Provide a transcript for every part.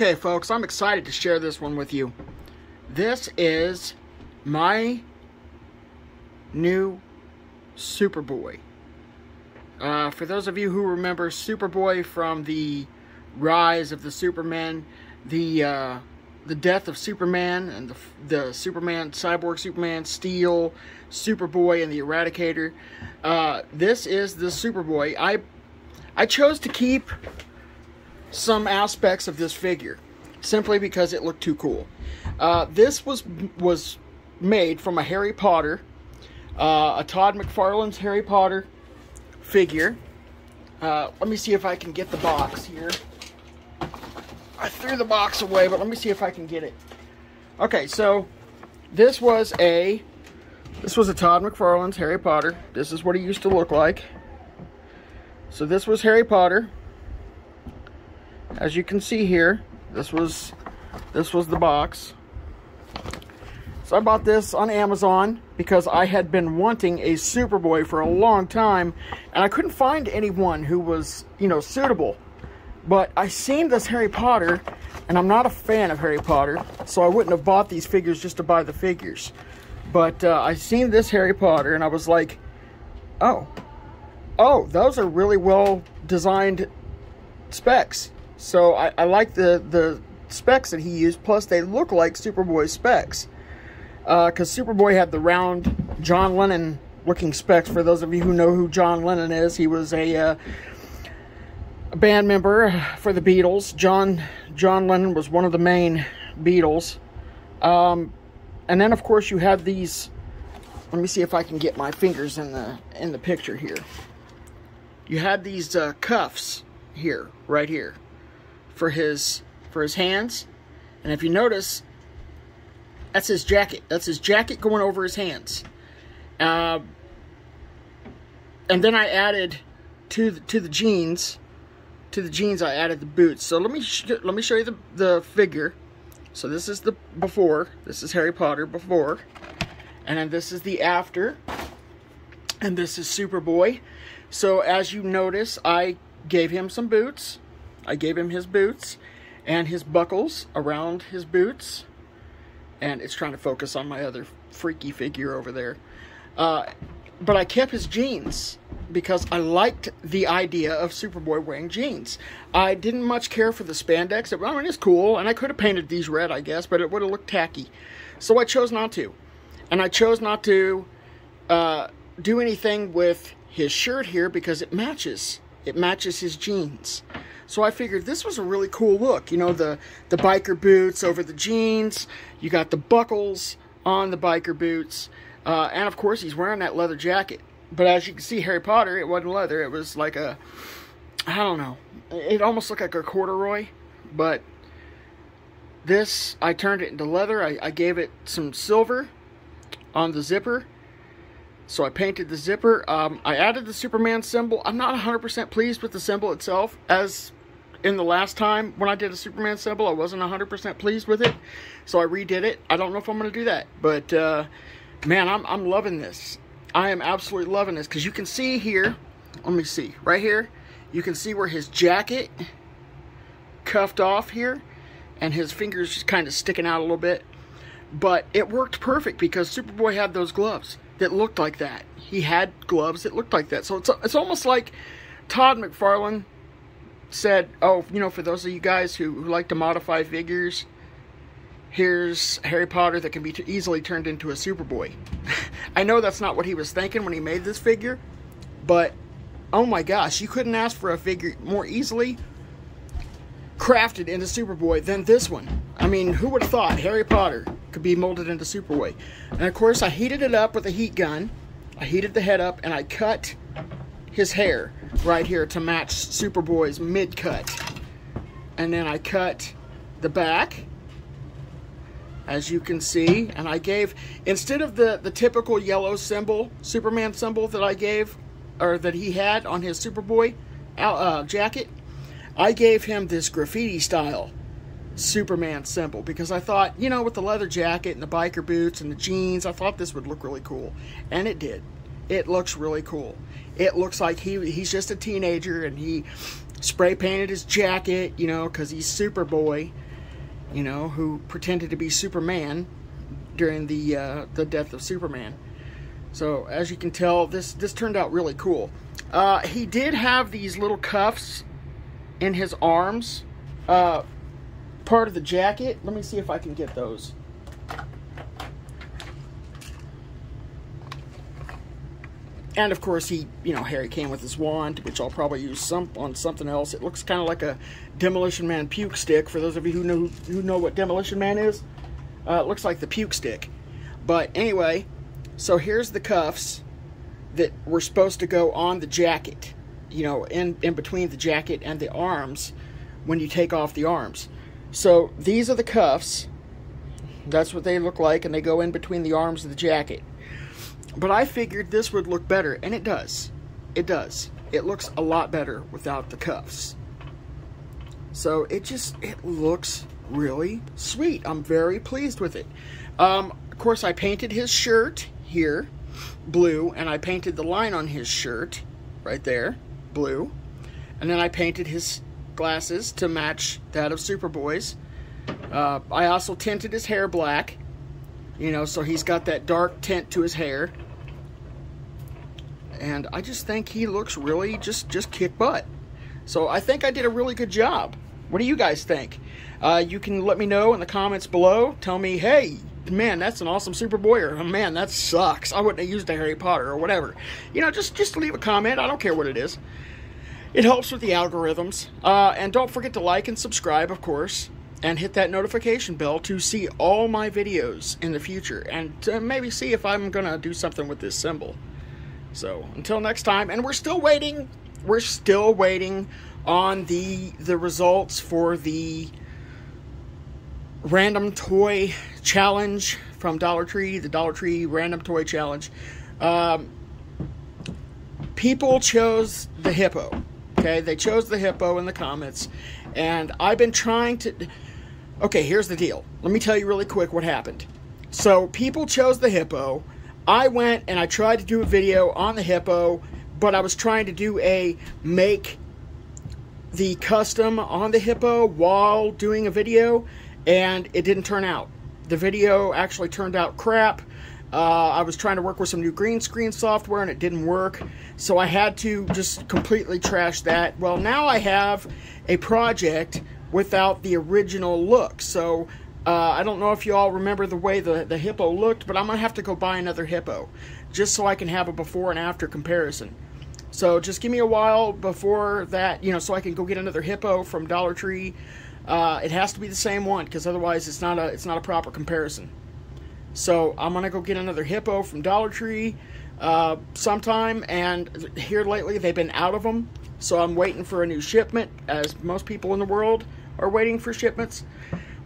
Okay, folks, I'm excited to share this one with you. This is my new Superboy. Uh, for those of you who remember Superboy from the rise of the Superman, the uh, the death of Superman, and the, the Superman, Cyborg Superman, Steel, Superboy, and the Eradicator, uh, this is the Superboy. I I chose to keep some aspects of this figure simply because it looked too cool. Uh, this was was made from a Harry Potter, uh, a Todd McFarlane's Harry Potter figure. Uh, let me see if I can get the box here. I threw the box away, but let me see if I can get it. Okay, so this was a this was a Todd McFarlane's Harry Potter. This is what he used to look like. So this was Harry Potter. As you can see here, this was this was the box. So I bought this on Amazon because I had been wanting a Superboy for a long time and I couldn't find anyone who was, you know, suitable. But I seen this Harry Potter and I'm not a fan of Harry Potter, so I wouldn't have bought these figures just to buy the figures. But uh, I seen this Harry Potter and I was like, oh, oh, those are really well designed specs. So I, I like the, the specs that he used, plus they look like Superboy specs. Because uh, Superboy had the round John Lennon looking specs. For those of you who know who John Lennon is, he was a, uh, band member for the Beatles. John John Lennon was one of the main Beatles. Um, and then, of course, you have these. Let me see if I can get my fingers in the in the picture here. You had these uh, cuffs here, right here, for his for his hands. And if you notice, that's his jacket. That's his jacket going over his hands. Uh, and then I added to the, to the jeans, to the jeans I added the boots. So let me let me show you the the figure. So this is the before. This is Harry Potter before, and then this is the after, and this is Superboy. So as you notice, I gave him some boots. I gave him his boots and his buckles around his boots. And it's trying to focus on my other freaky figure over there. Uh, but I kept his jeans because I liked the idea of Superboy wearing jeans. I didn't much care for the spandex. It, I mean, it's cool, and I could have painted these red, I guess, but it would have looked tacky. So I chose not to. And I chose not to uh, do anything with his shirt here because it matches. It matches his jeans. So I figured this was a really cool look. You know, the, the biker boots over the jeans. You got the buckles on the biker boots. Uh, and of course, he's wearing that leather jacket. But as you can see, Harry Potter, it wasn't leather. It was like a, I don't know. It almost looked like a corduroy. But this, I turned it into leather. I, I gave it some silver on the zipper. So I painted the zipper. Um, I added the Superman symbol. I'm not 100% pleased with the symbol itself. As in the last time when I did a Superman symbol, I wasn't 100% pleased with it. So I redid it. I don't know if I'm going to do that. But, uh, man, I'm, I'm loving this. I am absolutely loving this. Because you can see here, let me see, right here, you can see where his jacket cuffed off here. And his fingers just kind of sticking out a little bit. But it worked perfect because Superboy had those gloves that looked like that. He had gloves that looked like that. So it's, it's almost like Todd McFarlane said, oh, you know, for those of you guys who, who like to modify figures, here's Harry Potter that can be easily turned into a Superboy. I know that's not what he was thinking when he made this figure, but oh my gosh, you couldn't ask for a figure more easily crafted into Superboy than this one. I mean, who would have thought Harry Potter could be molded into Superboy? And of course, I heated it up with a heat gun. I heated the head up and I cut his hair right here to match Superboy's mid-cut. And then I cut the back, as you can see, and I gave, instead of the, the typical yellow symbol, Superman symbol that I gave, or that he had on his Superboy uh, jacket, I gave him this graffiti style Superman symbol because I thought, you know, with the leather jacket and the biker boots and the jeans, I thought this would look really cool. And it did. It looks really cool. It looks like he he's just a teenager and he spray painted his jacket, you know, because he's Superboy. you know, who pretended to be Superman during the uh, the death of Superman. So as you can tell, this this turned out really cool. Uh, he did have these little cuffs in his arms, uh, part of the jacket. Let me see if I can get those. And of course, he, you know, Harry came with his wand, which I'll probably use some on something else. It looks kind of like a Demolition Man puke stick. For those of you who know who know what Demolition Man is, uh, it looks like the puke stick. But anyway, so here's the cuffs that were supposed to go on the jacket. You know, in in between the jacket and the arms, when you take off the arms. So these are the cuffs. That's what they look like, and they go in between the arms of the jacket. But I figured this would look better, and it does. It does. It looks a lot better without the cuffs. So it just, it looks really sweet. I'm very pleased with it. Um, of course, I painted his shirt here, blue, and I painted the line on his shirt, right there, blue. And then I painted his glasses to match that of Superboy's. Uh, I also tinted his hair black, you know, so he's got that dark tint to his hair. And I just think he looks really just, just kick butt. So I think I did a really good job. What do you guys think? Uh, you can let me know in the comments below. Tell me, hey, man, that's an awesome Superboy, or man, that sucks. I wouldn't have used a Harry Potter, or whatever. You know, just, just leave a comment. I don't care what it is. It helps with the algorithms. Uh, and don't forget to like and subscribe, of course and hit that notification bell to see all my videos in the future and to maybe see if I'm gonna do something with this symbol. So until next time, and we're still waiting. We're still waiting on the the results for the random toy challenge from Dollar Tree, the Dollar Tree random toy challenge. Um, people chose the hippo. Okay, they chose the hippo in the comments, and I've been trying to Okay, here's the deal. Let me tell you really quick what happened. So, people chose the hippo. I went and I tried to do a video on the hippo, but I was trying to do a make the custom on the hippo while doing a video, and it didn't turn out. The video actually turned out crap. Uh, I was trying to work with some new green screen software and it didn't work. So I had to just completely trash that. Well, now I have a project without the original look. So uh, I don't know if you all remember the way the, the hippo looked, but I'm going to have to go buy another hippo just so I can have a before and after comparison. So just give me a while before that, you know, so I can go get another hippo from Dollar Tree. Uh, it has to be the same one because otherwise it's not a it's not a proper comparison. So I'm gonna go get another hippo from Dollar Tree uh, sometime, and here lately they've been out of them. So I'm waiting for a new shipment, as most people in the world are waiting for shipments,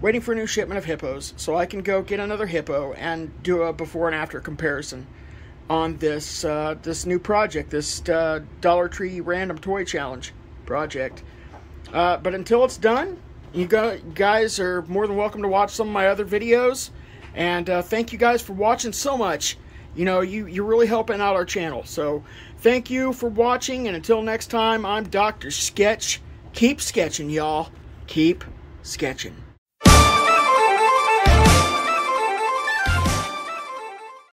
waiting for a new shipment of hippos, so I can go get another hippo and do a before and after comparison on this uh, this new project, this uh, Dollar Tree Random Toy Challenge project. Uh, but until it's done, you guys are more than welcome to watch some of my other videos. And uh, thank you guys for watching so much. You know, you, you're really helping out our channel. So thank you for watching. And until next time, I'm Dr. Sketch. Keep sketching, y'all keep sketching.